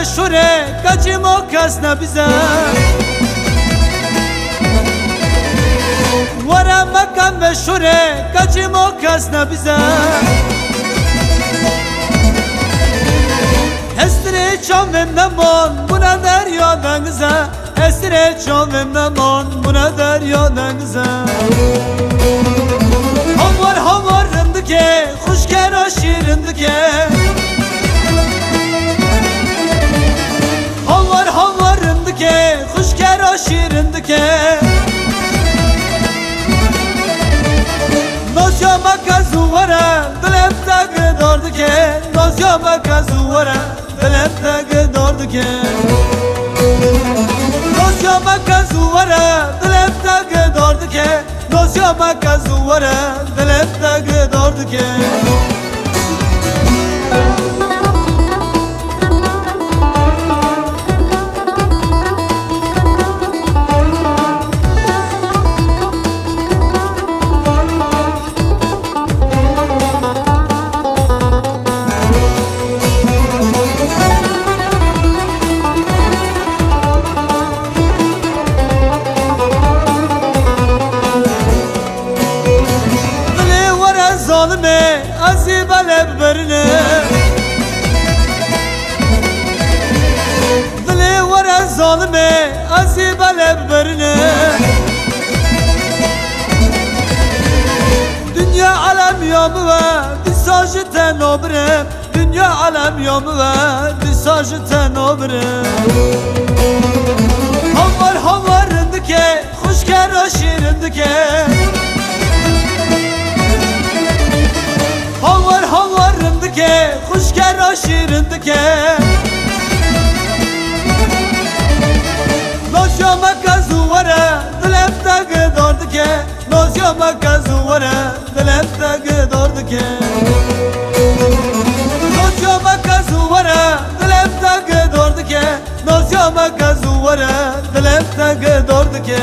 Vara makam meşhure Kaçım o kasna bize? Vara makam meşhure Kaçım o kasna bize? Estire çavmem namon Buna deryadan kıza? Estire çavmem namon Buna deryadan kıza? Havar havar rındike Nosya baka zuvara Dilem takı dordike Nosya baka zuvara Dilem takı dordike Nosya baka zuvara Dilem takı dordike Dili Disajı tenobrem Dünya alem yamı ve Disajı tenobrem Havar havarındike Hoş kera şirindike Havar havarındike Kuş kera şirindike Nosya maka zuvara Dilem takı dordike Nosya maka zuvara Dilem takı dordike maka zuvara Dilem takı dordike